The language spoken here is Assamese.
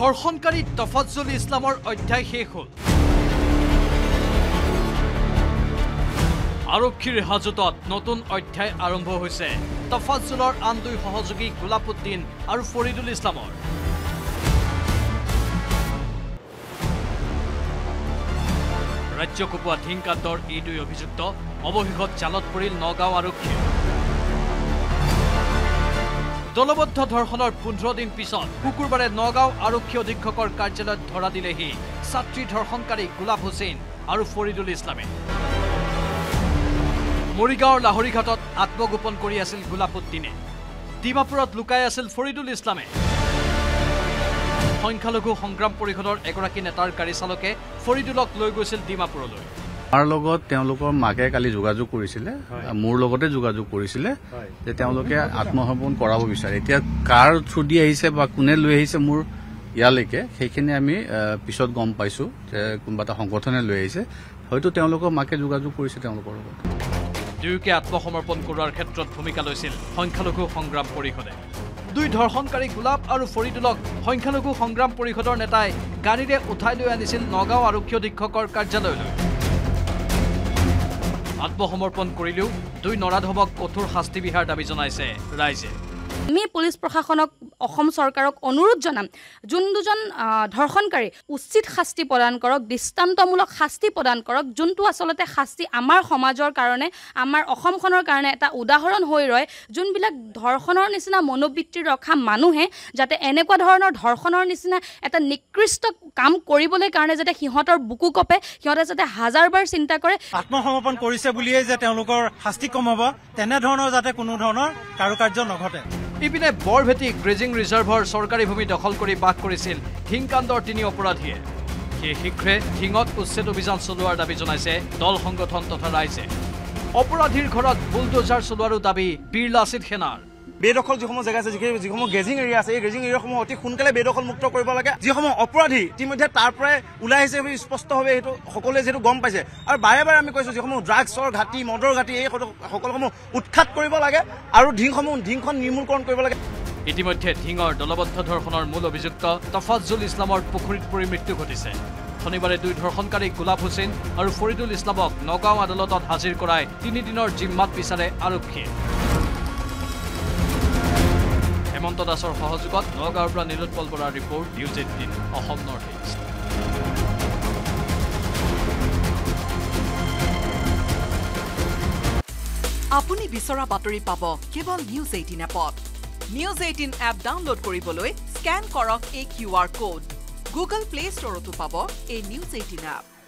ধৰ্ষণকাৰী তফাজ্জুল ইছলামৰ অধ্যায় শেষ হ'ল। আৰক্ষীৰ হাজতত নতুন অধ্যায় আৰম্ভ হৈছে। তফাজ্জুলৰ আন দুই সহযোগী গোলাপউদ্দিন আৰু ফৰিদুল ইছলামৰ। ৰাজ্য কপোৱা ধিংকাণ্ডৰ এই দুই অভিযুক্ত অৱশেষত জালত পৰিল নগাঁও আৰক্ষী দলবদ্ধ ধৰ্ষণৰ পোন্ধৰ দিন পিছত শুকুৰবাৰে নগাঁও আৰক্ষী অধীক্ষকৰ কাৰ্যালয়ত ধৰা দিলেহি ছাত্ৰী ধৰ্ষণকাৰী গোলাপ হুছেইন আৰু ফৰিদুল ইছলামে। মৰিগাঁৱৰ লাহৰীঘাটত আত্মগোপন কৰি আছিল গোলাপউদ্দিনে ডিমাপুৰত লুকাই আছিল ফৰিদুল ইছলামে। সংখ্যালঘু সংগ্ৰাম পৰিষদৰ এগৰাকী নেতাৰ গাড়ী চালকে ফৰিদুলক লৈ গৈছিল ডিমাপুৰলৈ। আমাৰ লগত তেওঁলোকৰ মাকে কালি যোগাযোগ কৰিছিলে মোৰ লগতে যোগাযোগ কৰিছিলে যে তেওঁলোকে আত্মসমৰ্পণ কৰাব বিচাৰে। এতিয়া কাৰ থ্ৰু দি আহিছে বা কোনে লৈ আহিছে মোৰ ইয়ালৈকে সেইখিনি আমি পিছত গম পাইছো যে কোনোবা এটা সংগঠনে লৈ আহিছে। হয়তো তেওঁলোকৰ মাকে যোগাযোগ কৰিছে তেওঁলোকৰ লগত। দুয়োকে আত্মসমৰ্পণ কৰোৱাৰ ক্ষেত্ৰত ভূমিকা লৈছিল সংখ্যালঘু সংগ্ৰাম পৰিষদে। দুই ধৰ্ষণকাৰী গোলাপ আৰু ফৰিদুলক সংখ্যালঘু সংগ্ৰাম পৰিষদৰ নেতাই গাড়ীৰে উঠাই লৈ আনিছিল নগাঁও আৰক্ষী অধীক্ষকৰ কাৰ্যালয়লৈ। আত্মসমৰ্পণ কৰিলেও দুই নৰাধৱক কঠোৰ শাস্তি বিহাৰ দাবী জনাইছে ৰাইজে। আমি পুলিচ প্ৰশাসনক অসম চৰকাৰক অনুৰোধ জনাম যোন দুজন ধৰ্ষণকাৰী উচিত শাস্তি প্ৰদান কৰক দৃষ্টান্তমূলক শাস্তি প্ৰদান কৰক যোনটো আচলতে শাস্তি আমাৰ সমাজৰ কাৰণে আমাৰ অসমখনৰ কাৰণে এটা উদাহৰণ হৈ ৰয় যোনবিলাক ধৰ্ষণৰ নিচিনা মনোবৃত্তি ৰখা মানুহে যাতে এনেকুৱা ধৰণৰ ধৰ্ষণৰ নিচিনা এটা নিকৃষ্ট কাম কৰিবলৈ কাৰণে যাতে সিহঁতৰ বুকু কপে সিহঁতে যাতে হাজাৰবাৰ চিন্তা কৰে। আত্মসমৰ্পণ কৰিছে বুলিয়েই যে তেওঁলোকৰ শাস্তি কম হ'ব তেনেধৰণৰ যাতে কোনো ধৰণৰ কাৰুকাৰ্য নঘটে। ইপিনে বৰভেটি গ্ৰেজিং ৰিজাৰ্ভৰ চৰকাৰী ভূমি দখল কৰি বাস কৰিছিল ঢিংকাণ্ডৰ তিনি অপৰাধীয়ে। সেই শীঘ্ৰে ঢিঙত উচ্ছেদ অভিযান চলোৱাৰ দাবী জনাইছে দল সংগঠন তথা ৰাইজে। অপৰাধীৰ ঘৰত বুলডোজাৰ চলোৱাৰো দাবী বীৰ লাচিত সেনাৰ। বেদখল যিসমূহ জেগা আছে যিসমূহ গেজিং এৰিয়া আছে এই গেজিং এৰিয়াসমূহ অতি সোনকালে বেদখল মুক্ত কৰিব লাগে। যিসমূহ অপৰাধী ইতিমধ্যে তাৰ পৰাই ওলাই আহিছে বুলি স্পষ্টভাৱে সেইটো সকলোৱে যিহেতু গম পাইছে। আৰু বাৰে বাৰে আমি কৈছোঁ যিসমূহ ড্ৰাগছৰ ঘাটি মদৰ ঘাটি এই সকলো- সকলোসমূহ উৎখাত কৰিব লাগে আৰু ঢিংসমূহ ঢিংখন নিৰ্মূলকৰণ কৰিব লাগে। ইতিমধ্যে ঢিঙৰ দলবদ্ধ ধৰ্ষণৰ মূল অভিযুক্ত তফাজ্জুল ইছলামৰ পুখুৰীত পৰি মৃত্যু ঘটিছে। শনিবাৰে দুই ধৰ্ষণকাৰী গোলাপ হুছেইন আৰু ফৰিদুল ইছলামক নগাঁও আদালতত হাজিৰ কৰাই তিনিদিনৰ জিম্মাত বিচাৰে আৰক্ষীয়ে। হেমন্ত দাসৰ সহযোগত নগাঁৱৰ পৰা নীলোৎপল বৰাৰ report news eighteen Assam north east আপুনি বিচৰা বাতৰি পাব কেৱল নিউজ এইটিন এপত। নিউজ এইটিন এপ ডাউনলোড কৰিবলৈ স্কেন কৰক এই Q R code. Google play ষ্টৰতো পাব এই নিউজ এইটিন এপ।